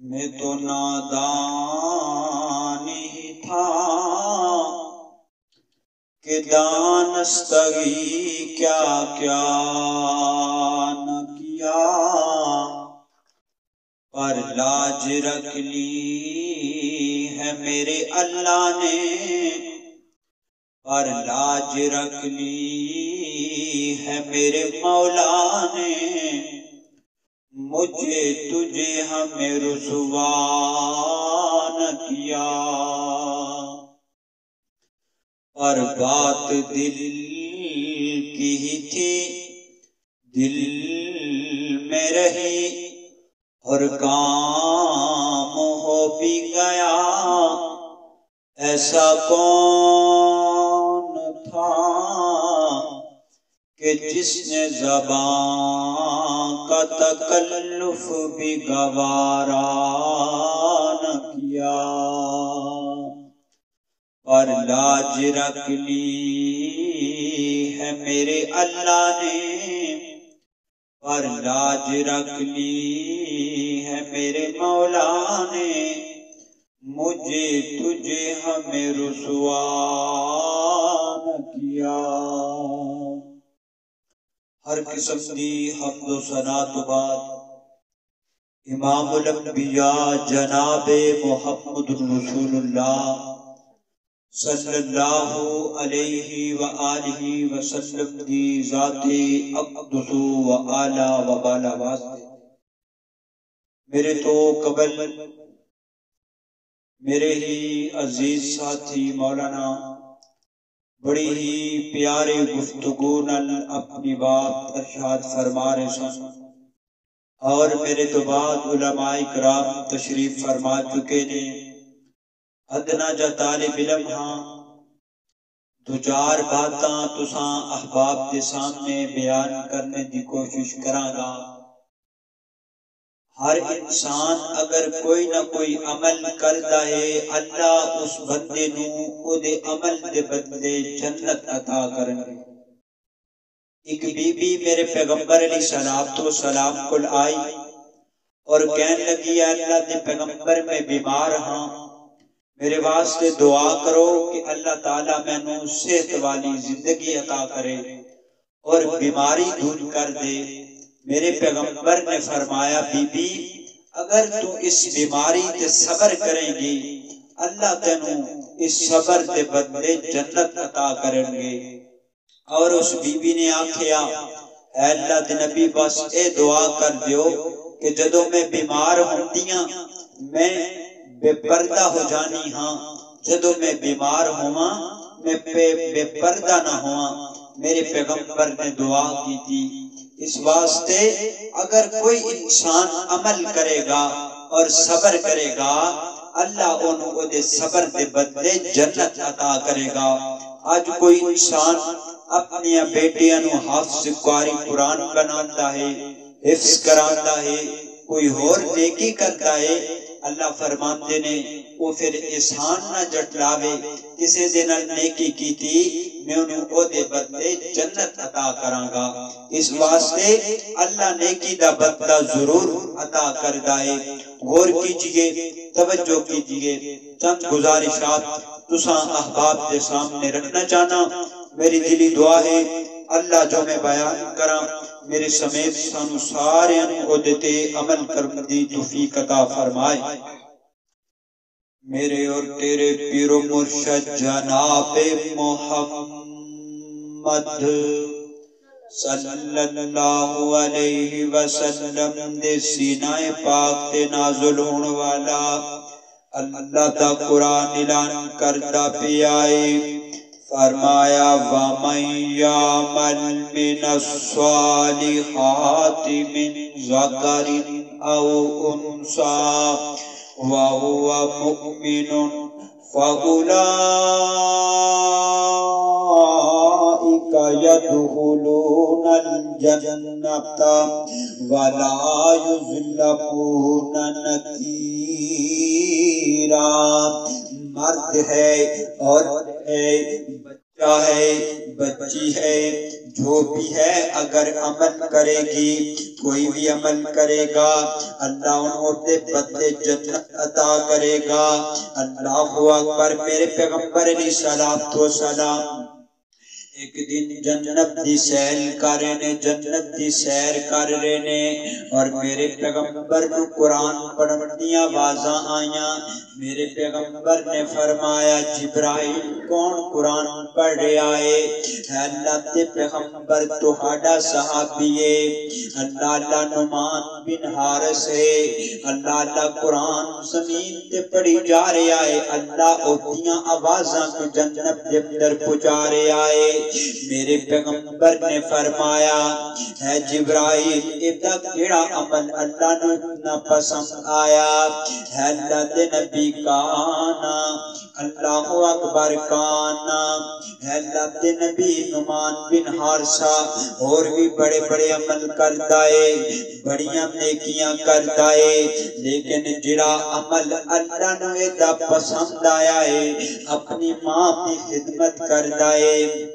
मैं तो नादान ही था कि दानस्तगी क्या क्या न किया पर लाज रख ली है मेरे अल्लाह ने। पर लाज रख ली है मेरे मौला ने। मुझे, तुझे हमें रुसवा न किया। पर बात दिल की ही थी, दिल में रही और काम हो भी गया ऐसा कौन था कि जिसने जबान का तकल्लुफ भी गवारा न किया? पर लाज रख ली है मेरे अल्लाह ने। पर लाज रख ली है मेरे मौला ने मुझे, तुझे हमें रुसवा किया। हर किस्म की हमदो सना तो बाद इमाम जनाब मोहम्मद रसूलुल्लाह सल्लल्लाहु अलैहि व आलिहि व सल्लम दी जाते अक़दसु व आला व बाला वास्ते। मेरे तो कबल, मेरे ही अज़ीज़ साथी मौलाना, बड़ी ही प्यारे गुफ्तगु अपनी बात अरशाद फरमा रहे सन और मेरे तो बाद उलमाए कराम तशरीफ़ फरमा चुके ने। अदना जा तालिब इलम हाँ दो चार बातां तुसां अहबाब के सामने बयान करने की कोशिश करांगा हर इंसान अगर कोई ना कोई अमल करता है अल्लाह उस बंदे नु अमल दे बदले जन्नत अता करनगे एक बीबी मेरे पैगंबर अली सलाम तो सलाम कुल आई और कहने लगी अल्लाह दे पैगंबर मैं बीमार हाँ मेरे वास्ते दुआ करो कि अल्लाह ताला मैनू सेहत वाली ज़िंदगी अता करे और बीमारी दूर कर दे। मेरे पैगंबर ने फरमाया, बीबी, अगर तू इस बीमारी ते सबर करेंगी, अल्लाह तेनू इस सबर के बदले जन्नत अता करेंगे। और उस बीबी ने आखिया अल्लाह दे नबी, बस ए दुआ कर दियो कि जदों मैं बीमार होंदियाँ, मैं बेपर्दा हो जानी हाँ। जदों मैं बीमार होवा, मैं बेपर्दा ना होवा। मेरे पैगंबर ने दुआ की थी, इस वास्ते अगर कोई इंसान अमल करेगा और सबर करेगा, अल्लाह सबर के बदले जन्नत अता करेगा। आज कोई इंसान अपनी बेटियाँ हाफिज कारी कुरान बनाता है हिफ्स कराता है, कोई होर नेकी करता है अल्लाह फरमाते ने वो फिर एहसान ना जटलावे किसी दे नाल नेकी कीती, मैं उन्हें ओदे बदले जन्नत अता करांगा। इस वास्ते अल्लाह नेकी दा बदला ज़रूर अता करदा है गौर कीजिए, तवज्जो कीजिए। चंद गुजारिशात तुसा अहबाब के सामने रखना चाहना। मेरी दिली दुआ है अल्लाह जो मैं बयान करा, मेरे समेत सानू सारे ते अमल करने दी तौफीक अता फरमाए। मेरे और तेरे पीरो मुर्शद जनाब मोहम्मद सल्लल्लाहु अलैहि वसल्लम दे सीनाए पाक ते नाजुल होने वाला, अल्लाह दा कुरान ऐलान करदा पिया है फरमाया वमैयामल मिनस्वालिहाति मिन ज़करिन औ उनसा, वहुवा मुमिनुन, फउलाइका यदखुलूनल जन्नत, वला युज़लमून नकीरा। मर्द है और है, बच्चा है, बच्ची है, जो भी है, अगर अमल करेगी, कोई भी अमल करेगा, अल्लाह उनके बदले जन्नत अता करेगा। अल्लाह अकबर मेरे पैगंबर सलाम तो सलाम एक दिन जन्नत दी सैर कर रहे ने जन्नत दी सैर कर रहे ने और मेरे पैगंबर नु कुरान पढ़न दी आवाजा आईया। मेरे पैगंबर ने फरमाया, जिब्राइल कौन कुरान पढ़ रहा है? अल्लाह दे पैगंबर, तोहाडा सहाबी है। अल्लाह अल्लाह नुमान बिन हारिस है। अल्लाह अल्लाह कुरान ज़मीन ते पढ़ी जा रहा है। अल्लाह ओदियाँ आवाजां को जन्नत दे अंदर पहुँचा रहा है। मेरे पैगंबर ने फरमाया, है जिब्राइल इदा केड़ा अमल अल्लाह नु इतना पसंद आया। है अल्लाह दे नबी काना, अल्लाह अकबर काना। है अल्लाह दे नबी नुमान बिन हारसा, और भी बड़े बड़े अमल करदा है, बड़ियाँ नेकियाँ करदा है। लेकिन जिड़ा अमल अल्लाह नु इदा पसंद आया है, अपनी माँ की खिदमत करता है।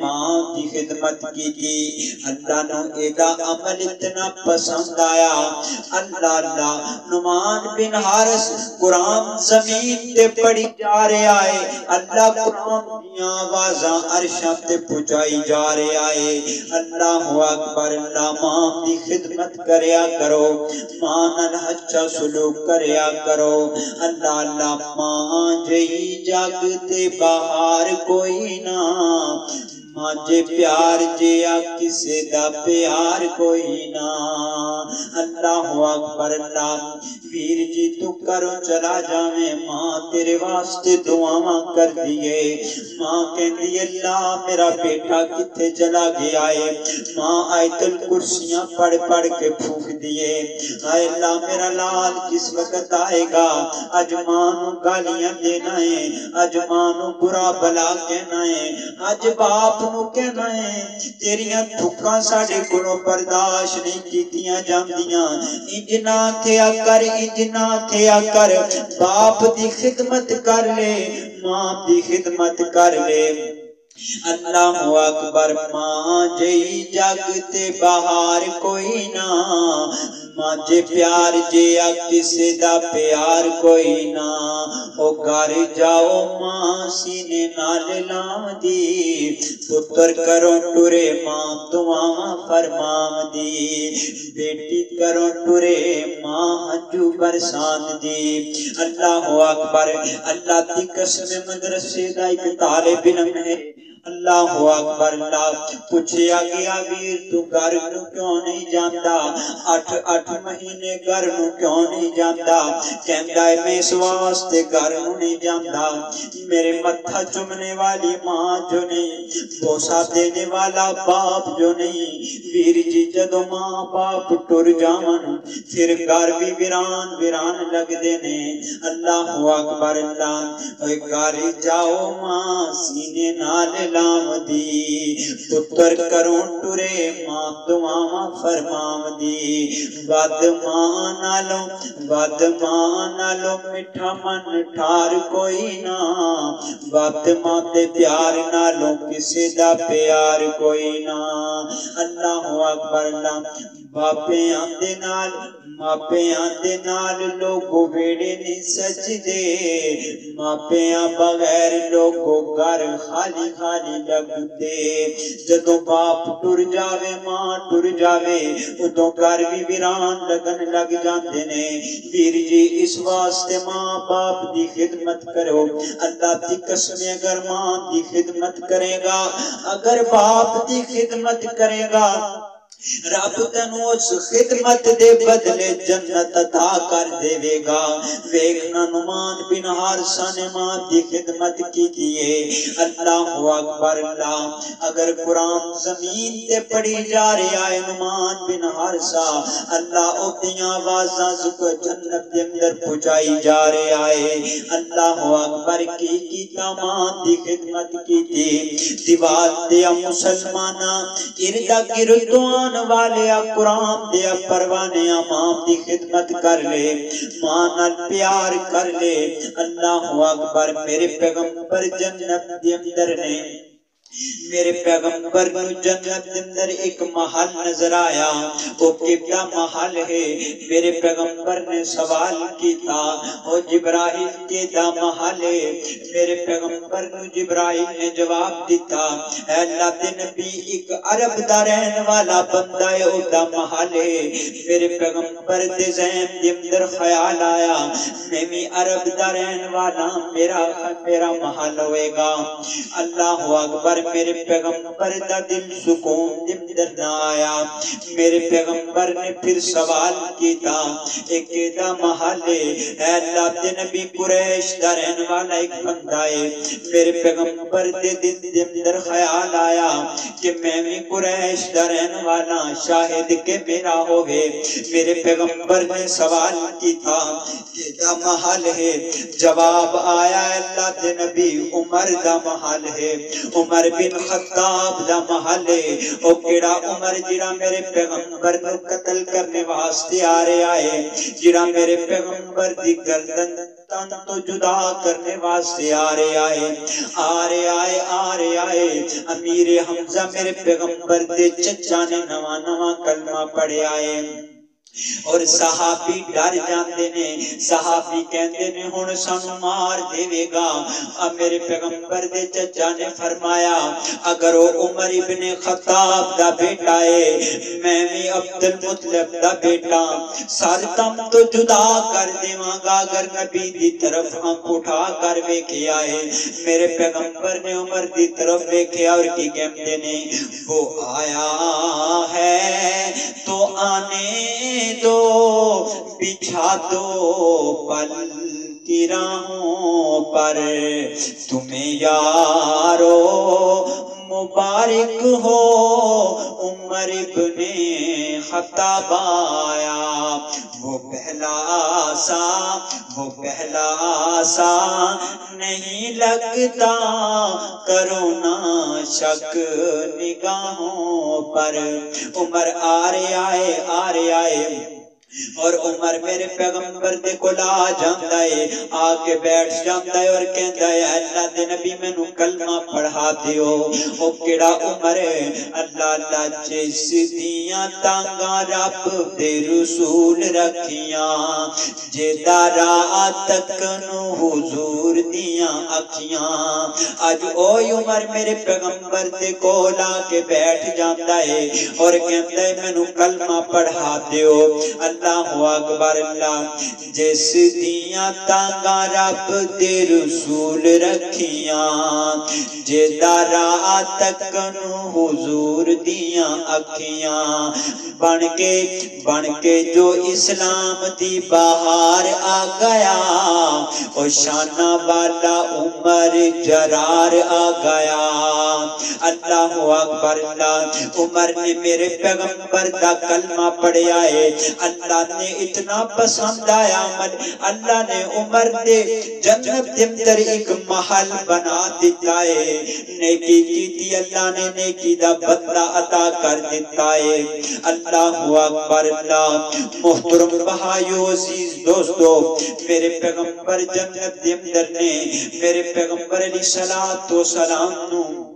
माँ की खिदमत की थी अल्लाह नु एदा अमल इतना पसंद आया। अल्लाह अल्लाह नुमान बिन हारिस कुरान ज़मीन ते पढ़ी जा रहा है अल्लाह कुरान दियाँ आवाजां अरशां ते पहुंचाई जा रहा है अल्लाह अकबर अल्लाह माँ की खिदमत करया करो। माँ नाल अच्छा सलूक करया करो। अल्लाह अल्लाह माँ जई जग ते बाहर कोई ना। प्यार जिया किसे दा प्यार कोई ना। अल्लाह अकबर, अल्लाह वीर जी, तू करो चला जावे। माँ तेरे वास्ते दुआवा कर दिए। माँ कहती अल्लाह, मेरा बेटा किथे चला गया है? माँ आयतल कुर्सियाँ पढ़ पढ़ के फूक दिए। आए अल्लाह, मेरा लाल किस वक्त आएगा? अज माँ नु गालियाँ देना है। अज माँ नु बुरा भला कहना है। अज बाप है तेरिया बर्दाश्त नहीं कीतियाँ कर, इंज ना थिया कर, बाप दी खिदमत कर ले, माँ दी खिदमत कर ले। अल्लाह अकबर, माँ जई जगते बाहर कोई ना। माजे प्यार जिया किसे दा प्यार कोई ना। ओ घर जाओ माँ सीने नाल लाम दी पुत्र करो टुरे माँ दुआवा फरमाम दी बेटी करो टुरे माँ हजू बरसात दी अल्लाह अकबर, अल्लाह दी कसम मदरसे दा एक तालिब इल्म है। अल्लाह अकबर, अल्लाह पूछया गया, वीर, तू घर क्यों नहीं अठ अठ महीने घर क्यों नहीं है, मैं इस वास्ते घर नहीं मेरे मत्था चुमने वाली माँ जो नहीं देने वाला बाप जो नहीं, वीर जी, जदों माँ बाप टुर जावन फिर घर भी वीरान वीरान लगदे ने। अल्लाह अकबर, अल्लाह घर जाओ माँ, सीने नाल ਲਾਵਦੀ ਪੁੱਤਰ ਕਰੋ ਟੁਰੇ ਮਾਂ ਦੁਆਵਾਂ ਫਰਮਾਵਦੀ ਵੱਧ ਮਾਂ ਨਾਲੋਂ ਵੱਧ ਮਾਂ ਨਾਲੋਂ ਮਿੱਠਾ ਮਨ ਠਾਰ ਕੋਈ ਨਾ ਵੱਧ ਮਾਂ ਦੇ ਪਿਆਰ ਨਾਲੋਂ ਕਿਸੇ ਦਾ ਪਿਆਰ ਕੋਈ ਨਾ ਅੱਲਾਹੁ ਅਕਬਰ ਲਾ ਬਾਪਿਆਂ ਦੇ ਨਾਲ ਮਾਪਿਆਂ ਦੇ ਨਾਲ ਲੋਗੋ ਵੇੜੇ ਨਹੀਂ ਸਜਦੇ ਮਾਪਿਆਂ ਬਗੈਰ ਲੋਗੋ ਘਰ ਖਾਲੀ ਖਾਲੀ ਲੱਗਦੇ ਜਦੋਂ ਬਾਪ ਟੁਰ ਜਾਵੇ ਮਾਂ ਟੁਰ ਜਾਵੇ ਉਦੋਂ ਘਰ ਵੀ ਵਿਰਾਨ ਲੱਗਣ ਲੱਗ ਜਾਂਦੇ ਨੇ ਵੀਰ ਜੀ ਇਸ ਵਾਸਤੇ ਮਾਂ ਬਾਪ ਦੀ ਖਿਦਮਤ ਕਰੋ ਅੱਲਾਹ ਦੀ ਕਸਮ ਅਗਰ ਮਾਂ ਦੀ ਖਿਦਮਤ ਕਰੇਗਾ ਅਗਰ ਬਾਪ ਦੀ ਖਿਦਮਤ ਕਰੇਗਾ रब तेन उस खिदमत दे बदले जन्नत अता कर देवेगा वेखना नुमान बिन हारसा ने माँ की खिदमत की थी अल्लाह अकबर अल्लाह अगर कुरान ज़मीन ते पढ़ी जा रहा है नुमान बिन हारसा अल्लाह ओदियाँ आवाजां जुक जन्नत दे अंदर पहुंचाई जा रहा है अल्लाह अकबर की कीता माँ की खिदमत की थी दीवार दे मुसलमाना इरदा वाले कुरान दे परवाने माम की खिदमत कर ले माँ नाल प्यार कर ले अल्लाह अकबर मेरे पैगंबर जन्नत दे अंदर ने मेरे पैगंबर जन्नत अंदर एक महल नज़र आया। वो किबला महल है? मेरे पैगंबर ने सवाल किया ओ जिब्राइल के दा महल है? मेरे पैगंबर नु जिब्राइल ने जवाब दिता अल्लाह दे नबी, एक अरब दा रहने वाला बंदा है, ओदा महल है। मेरे पैगंबर दे जहन दे अंदर ख्याल आया, मैं भी अरब दा रहने वाला, मेरा मेरा महल होएगा। अल्लाह अकबर मेरे पैगंबर का दिल सुकून अंदर ना आया। मेरे पैगंबर ने फिर सवाल किया एक दा महल है अल्लाह दे नबी कुरैश दा रहने वाला एक बंदा है मेरे पैगंबर दे दिल दे अंदर ख्याल आया कि मैं भी कुरैश दा रहने वाला, शाहिद के मेरा होवे। मेरे पैगंबर ने सवाल किया कि दा महल है जवाब आया, अल्लाह दे नबी उमर दा महल है। उमर बिन खत्ताब दा महल है। ओ केड़ा उमर जिड़ा मेरे पैगंबर नु कत्ल करने वास्ते आ रहा है। जिड़ा मेरे पैगंबर दी गर्दन तन तो जुदा करने वास्ते आ रहा है। आ रहा है, आ रहा है। अमीर हमजा मेरे पैगंबर दे चचा ने नवा नवा कलमा पढ़िया है। और सहाबी डर जाते ने। सहाबी कहते ने, हुन सानू मार देवेगा। अब मेरे पैगंबर दे चचा ने फरमाया, अगर वो उमर इब्ने खत्ताब दा बेटा है मैं भी अब्दुल मुतलब दा बेटा, सर तम तो जुदा कर देवांगा अगर नबी दी तरफ़ आँख उठा कर वेखिया है मेरे पैगंबर ने उमर दी तरफ़ वेखिया और की कहते ने, वो आया है तो आने दो, बिछा दो पल की राहों पर। तुम्हें यारो मुबारक हो, उमर इब्ने खत्ताब आया। वो पहला सा वो पहला सा नहीं लगता करो ना शक निगाहों पर। उम्र आ रे आए आ रे आए और उमर मेरे पैगंबर दे कोल आ जांदा है, आके बैठ जांदा है और कहंदा है, अल्लाह दे नबी मैनू कलमा पढ़ा दियो। ओ केड़ा उमर है? अल्लाह अल्लाह जिस दियाँ तांगा रब दे रसूल रखियाँ, जेदा रात तक नु हुजूर दियाँ अखियाँ अज ओ उमर मेरे पैगंबर दे कोल आके बैठ जांदा है और कहंदा है, मैनू कलमा पढ़ा दियो। अल्लाह अकबर, अल्लाह। जिस दियाँ तांगा रब दे रसूल रखियाँ, जेदा रात तक नु हुजूर दियाँ अखियाँ। बन के बन के जो इस्लाम दी बाहर आ गया, ओ शाना वाला उमर जरार आ गया। अल्लाह अकबर, अल्लाह। उमर ने मेरे पैगंबर दा कलमा पढ़िया है। अल्लाह अल्लाह ने इतना पसंद आया अमल अल्लाह ने उमर दे, जन्नत के अंदर एक महल बना दिता है। नेकी की अल्लाह ने नेकी दा बदला अता कर दिता है। अल्लाह अकबर, अल्लाह। मोहतरम भाइयों, अज़ीज़ दोस्तों, मेरे पैगंबर जन्नत के अंदर ने, मेरे पैगंबर अली सलात तो सलाम नु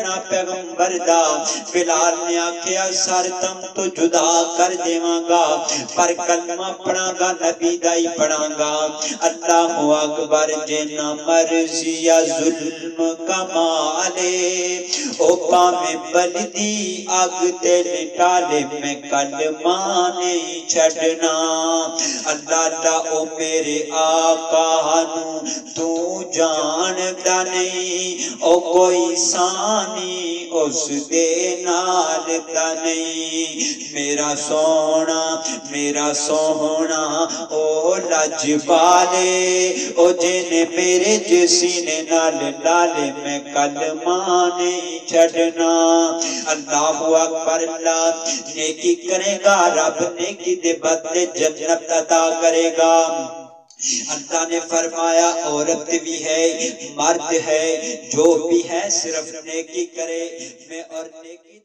छड़ना पैगंबर दा बिलाल ने आख्या सर तम तो जुदा कर देवांगा पर कलमा पढ़ांगा नबी दा ही पढ़ांगा अल्लाह अकबर जिना मर्ज़ी या जुल्म कमाले ओ पावे बलदी अग ते लिटाले मैं कलमा नहीं छड़ना अल्लाह अल्लाह ओ मेरे आका नु तू जानदा नहीं ओ कोई सानी उस दे नाल दा नहीं। मेरा सोना मेरा सोना ओ लज पाले ओ जिने मेरे जिसीने नाल लाले मैं कल माने छड़ना। अल्लाह अकबर, अल्लाह नेकी करेगा, रब नेकी दे बदले जन्नत अता करेगा। अल्लाह ने फरमाया, औरत भी है, मर्द है, जो भी है, सिर्फ़ नेकी करे। मैं और नेकी